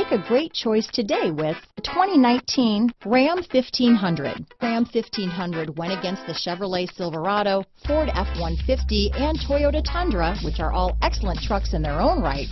Make a great choice today with the 2019 Ram 1500. Ram 1500 went against the Chevrolet Silverado, Ford F-150, and Toyota Tundra, which are all excellent trucks in their own right.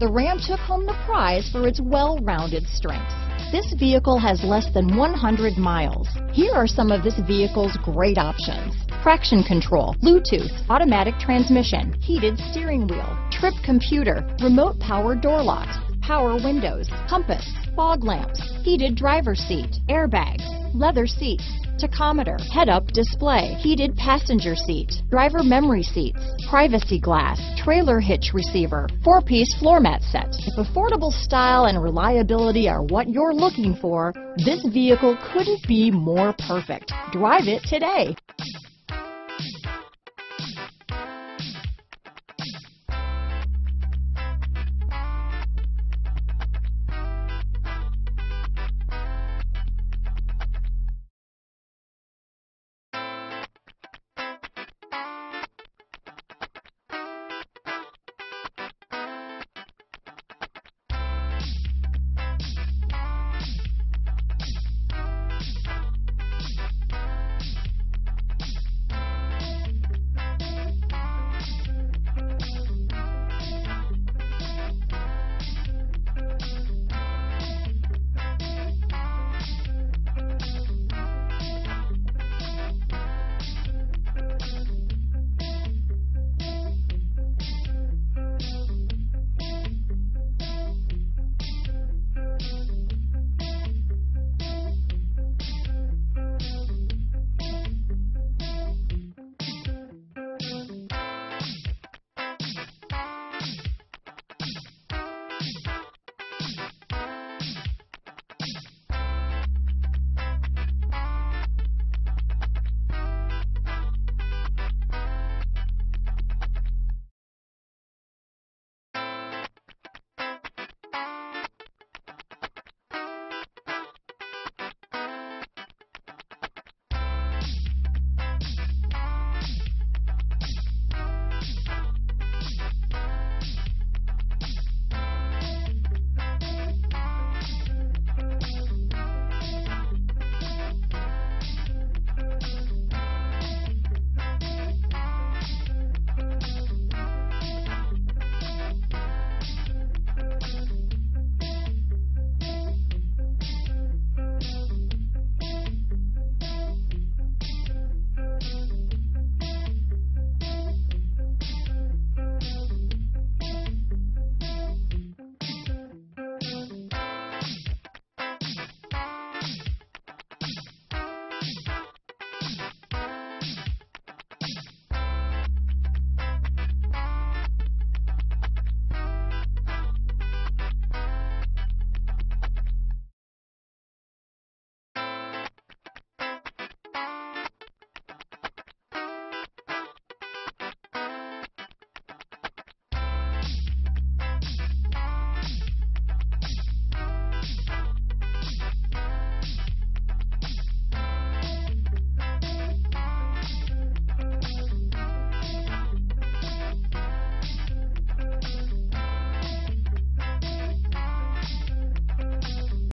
The Ram took home the prize for its well-rounded strengths. This vehicle has less than 100 miles. Here are some of this vehicle's great options. Traction control, Bluetooth, automatic transmission, heated steering wheel, trip computer, remote power door locks, power windows, compass, fog lamps, heated driver seat, airbags, leather seats, tachometer, head-up display, heated passenger seat, driver memory seats, privacy glass, trailer hitch receiver, four-piece floor mat set. If affordable style and reliability are what you're looking for, this vehicle couldn't be more perfect. Drive it today.